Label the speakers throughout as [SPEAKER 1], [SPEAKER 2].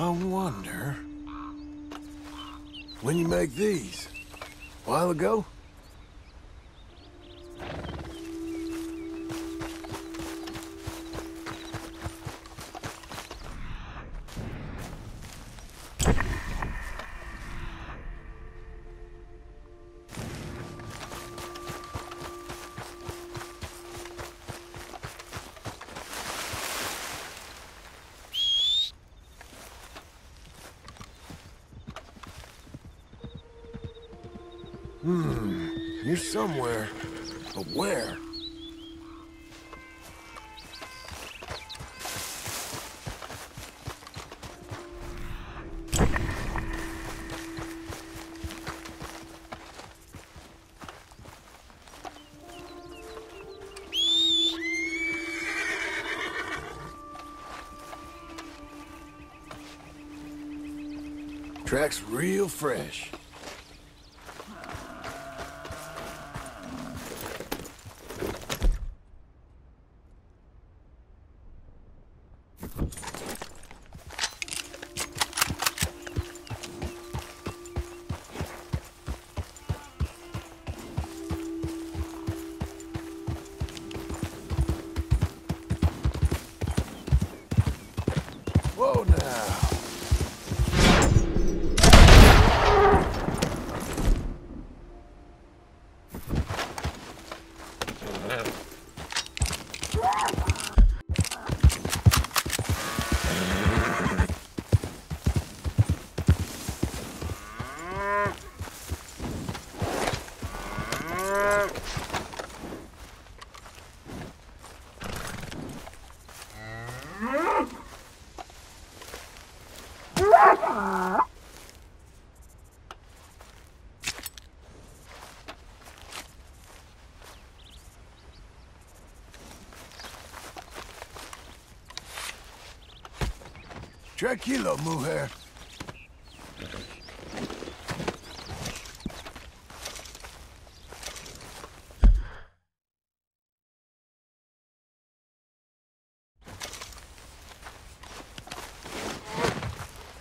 [SPEAKER 1] I wonder... When you make these? A while ago? Hmm, you're somewhere. But where? Track's real fresh. Whoa now. Tranquilo, mujer.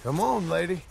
[SPEAKER 1] Come on, lady.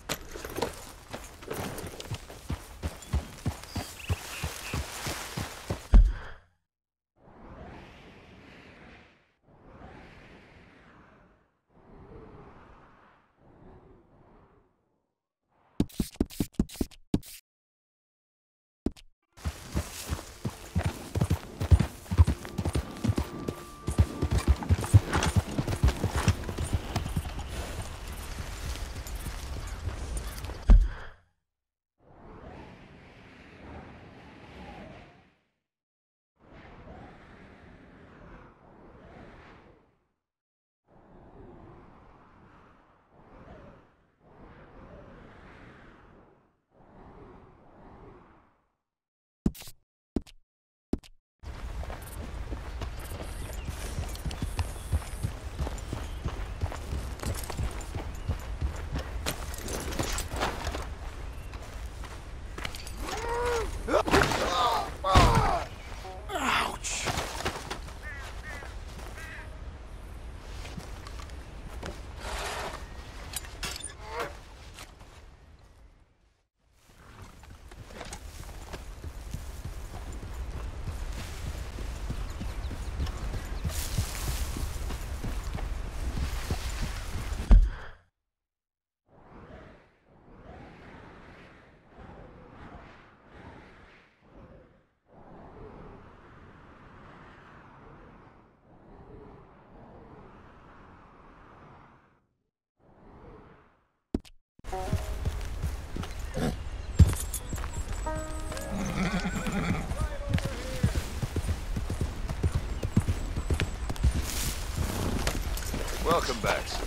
[SPEAKER 2] Welcome back, sir.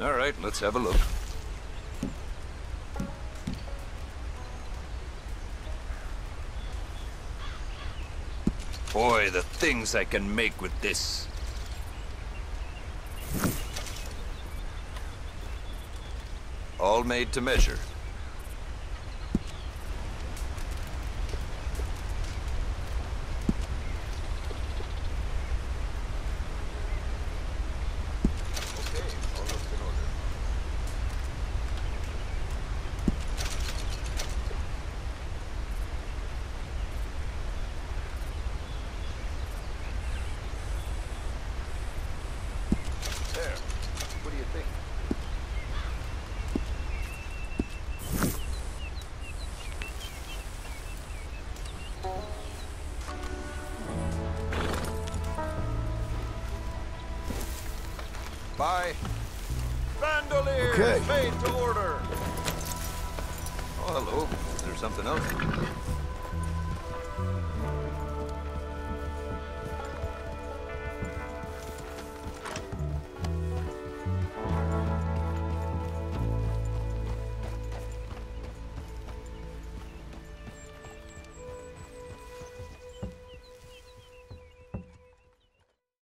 [SPEAKER 2] All right, let's have a look. Boy, the things I can make with this. All made to measure. Bye. Bandoliers
[SPEAKER 1] Okay.
[SPEAKER 2] made to order. Oh, hello. Is there something else?